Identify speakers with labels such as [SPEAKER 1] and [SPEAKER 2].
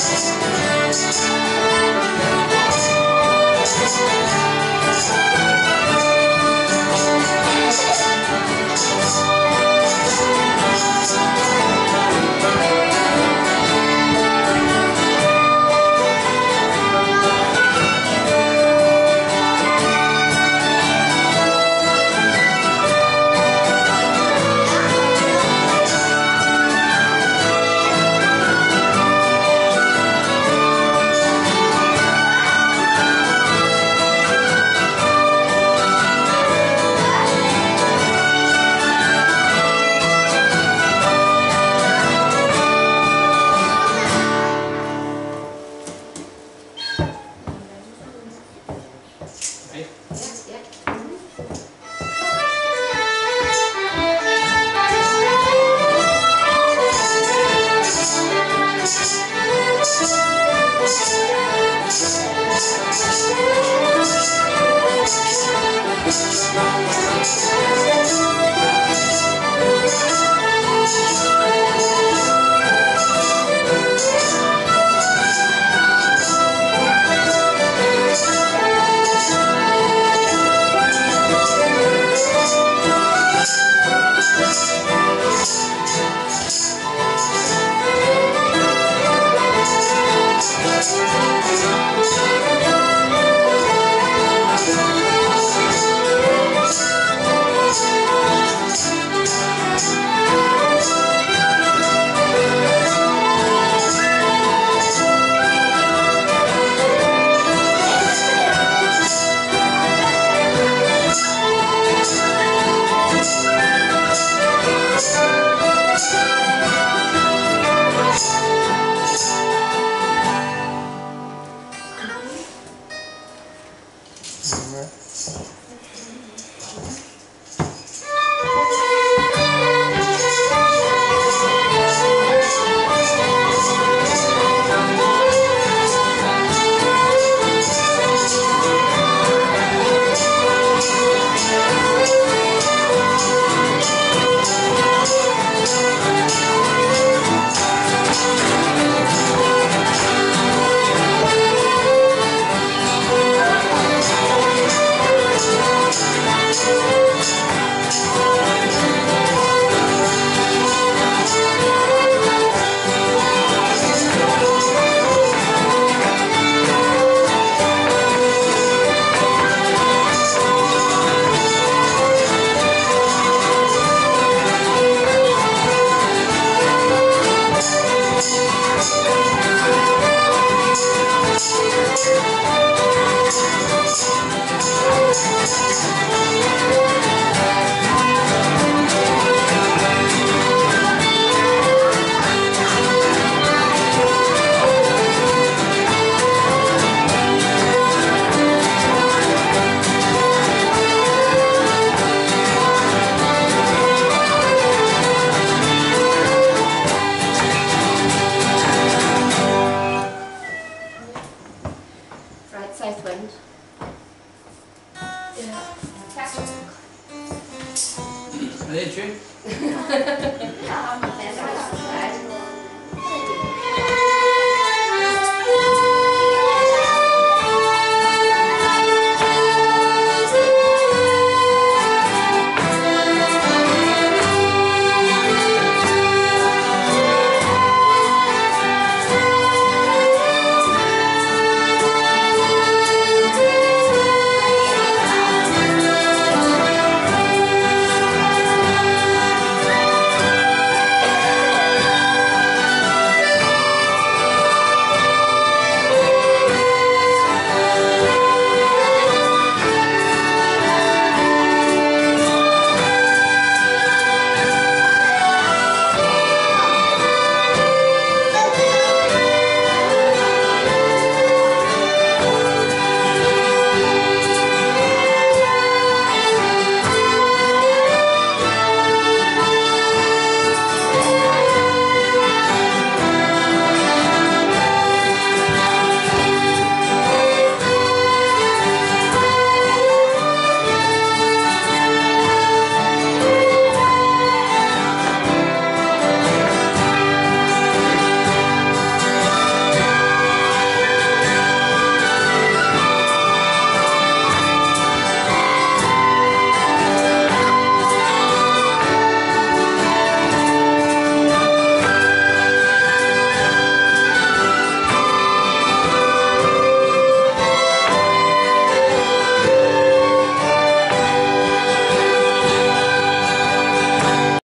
[SPEAKER 1] Christ. Right, south wind. Yeah.
[SPEAKER 2] Are they true?
[SPEAKER 1] Right.